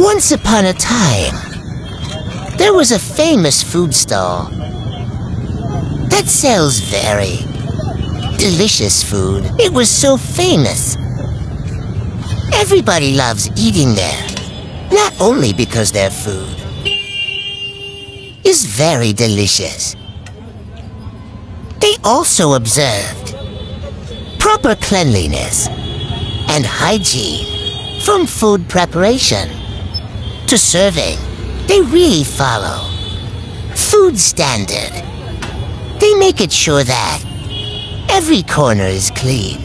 Once upon a time, there was a famous food stall that sells very delicious food. It was so famous. Everybody loves eating there, not only because their food is very delicious. They also observed proper cleanliness and hygiene from food preparation to serving. They really follow food standard. They make it sure that every corner is clean.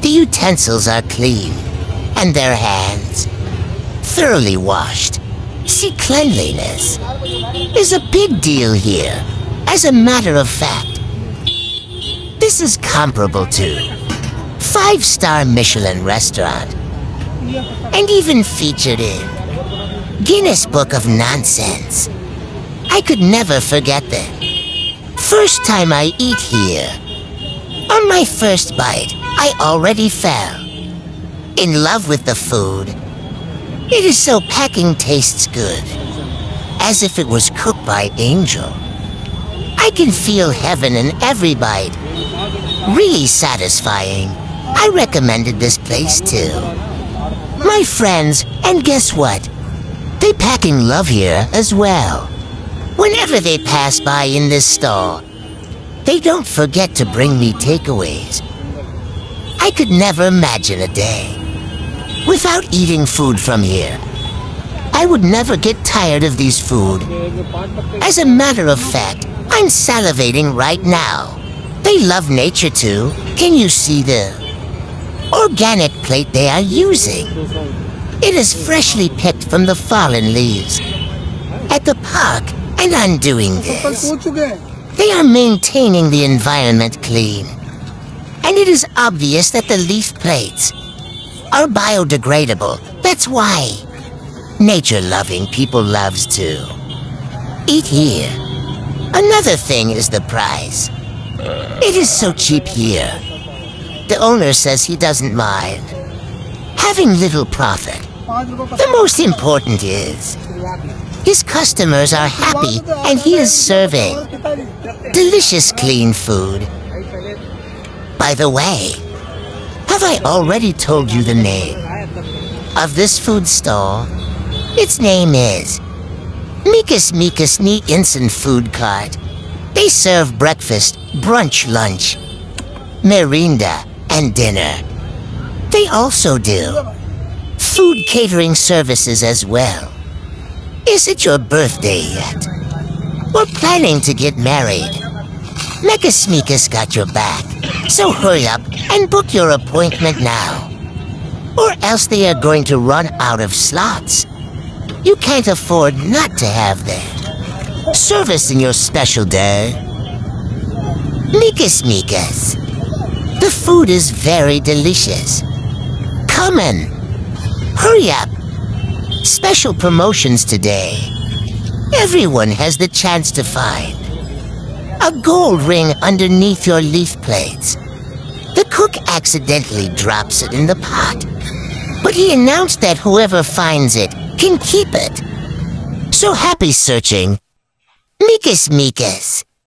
The utensils are clean and their hands thoroughly washed. See, cleanliness is a big deal here. As a matter of fact, this is comparable to five-star Michelin restaurant and even featured in Guinness Book of Nonsense. I could never forget that. First time I eat here. On my first bite, I already fell in love with the food. It is so packing tastes good, as if it was cooked by angel. I can feel heaven in every bite. Really satisfying. I recommended this place too. My friends, and guess what? They pack in love here as well. Whenever they pass by in this stall, they don't forget to bring me takeaways. I could never imagine a day without eating food from here. I would never get tired of these food. As a matter of fact, I'm salivating right now. They love nature too. Can you see the organic plate they are using? It is freshly picked from the fallen leaves. At the park, and I'm doing this. They are maintaining the environment clean. And it is obvious that the leaf plates are biodegradable. That's why nature-loving people loves to eat here. Another thing is the price. It is so cheap here. The owner says he doesn't mind having little profit. The most important is his customers are happy and he is serving delicious clean food. By the way, have I already told you the name of this food stall? Its name is Mekus Mekus Ni Instant Food Cart. They serve breakfast, brunch, lunch, merienda, and dinner. They also do food catering services as well. Is it your birthday yet? We're planning to get married. Mekus Mekus got your back, so hurry up and book your appointment now. Or else they are going to run out of slots. You can't afford not to have them. Service in your special day. Mekus. The food is very delicious. Come in. Hurry up! Special promotions today. Everyone has the chance to find a gold ring underneath your leaf plates. The cook accidentally drops it in the pot, but he announced that whoever finds it can keep it. So happy searching. Mekus Mekus.